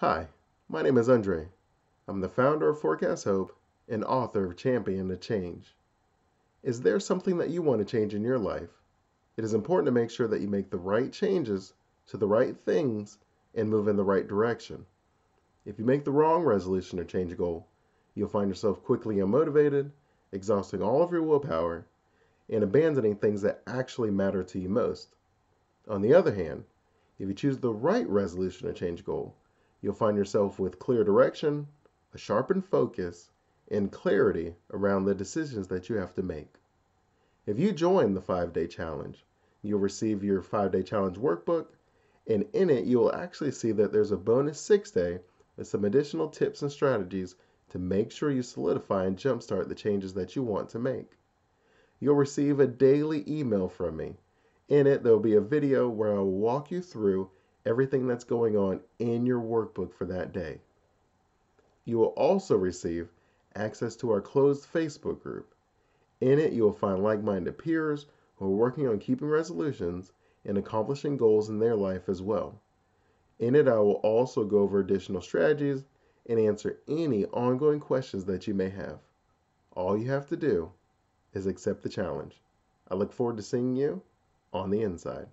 Hi, my name is Andre. I'm the founder of Forecast Hope and author of Champion the Change. Is there something that you want to change in your life? It is important to make sure that you make the right changes to the right things and move in the right direction. If you make the wrong resolution or change goal, you'll find yourself quickly unmotivated, exhausting all of your willpower, and abandoning things that actually matter to you most. On the other hand, if you choose the right resolution or change goal, You'll find yourself with clear direction, a sharpened focus, and clarity around the decisions that you have to make. If you join the five day challenge, you'll receive your five day challenge workbook, and in it, you'll actually see that there's a bonus six day with some additional tips and strategies to make sure you solidify and jumpstart the changes that you want to make. You'll receive a daily email from me. In it, there'll be a video where I'll walk you through everything that's going on in your workbook for that day. You will also receive access to our closed Facebook group. In it, you will find like minded peers who are working on keeping resolutions and accomplishing goals in their life as well. In it, I will also go over additional strategies and answer any ongoing questions that you may have. All you have to do is accept the challenge. I look forward to seeing you on the inside.